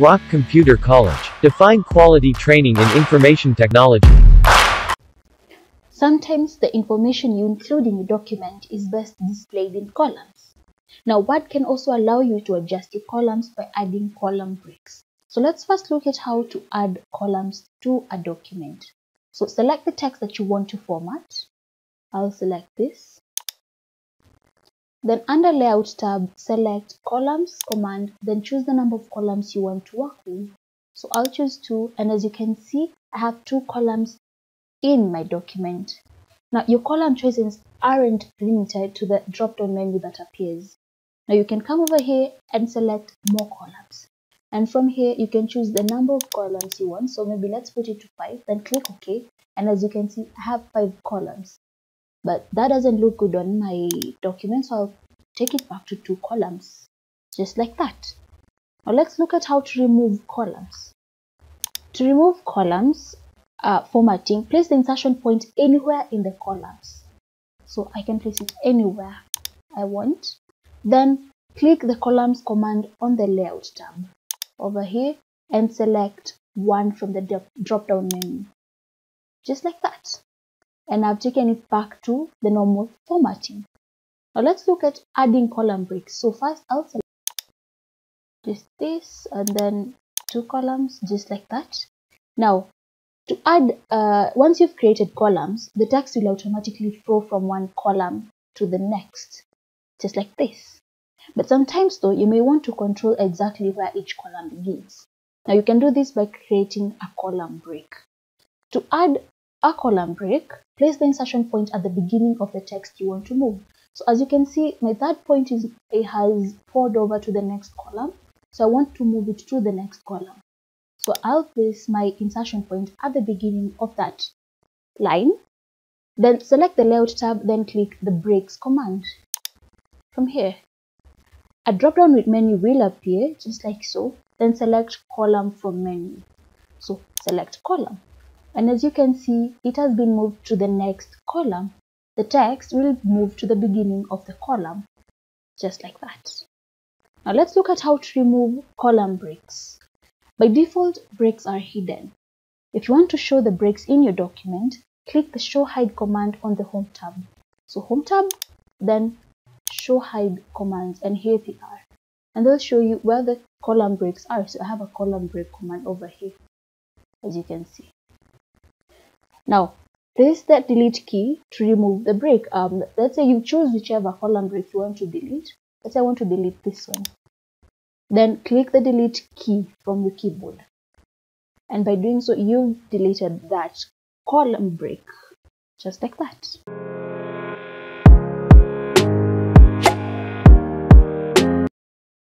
Rock Computer College. Define quality training in information technology. Sometimes the information you include in your document is best displayed in columns. Now, Word can also allow you to adjust your columns by adding column breaks. So let's first look at how to add columns to a document. So select the text that you want to format. I'll select this. Then under Layout tab, select Columns command, then choose the number of columns you want to work with. So I'll choose 2 and as you can see, I have two columns in my document. Now your column choices aren't limited to the drop-down menu that appears. Now you can come over here and select more columns. And from here, you can choose the number of columns you want. So maybe let's put it to 5, then click OK. And as you can see, I have 5 columns. But that doesn't look good on my document, so I'll take it back to 2 columns. Just like that. Now let's look at how to remove columns. To remove columns, uh, formatting, place the insertion point anywhere in the columns. So I can place it anywhere I want. Then click the columns command on the layout tab over here and select one from the drop down menu. Just like that. And I've taken it back to the normal formatting. Now let's look at adding column breaks. So first I'll select just this and then two columns just like that. Now to add, uh, once you've created columns, the text will automatically flow from one column to the next, just like this. But sometimes though, you may want to control exactly where each column begins. Now you can do this by creating a column break. To add a column break, place the insertion point at the beginning of the text you want to move. So as you can see, my third point is it has poured over to the next column. So I want to move it to the next column. So I'll place my insertion point at the beginning of that line. Then select the layout tab, then click the breaks command. From here, a drop-down with menu will appear just like so. Then select column from menu. So select column. And as you can see, it has been moved to the next column. The text will move to the beginning of the column, just like that. Now let's look at how to remove column breaks. By default, breaks are hidden. If you want to show the breaks in your document, click the Show Hide command on the Home tab. So Home tab, then Show Hide commands, and here they are. And they'll show you where the column breaks are. So I have a column break command over here, as you can see. Now, press that delete key to remove the break. Um, let's say you choose whichever column break you want to delete. Let's say I want to delete this one. Then click the delete key from your keyboard. And by doing so, you've deleted that column break, just like that.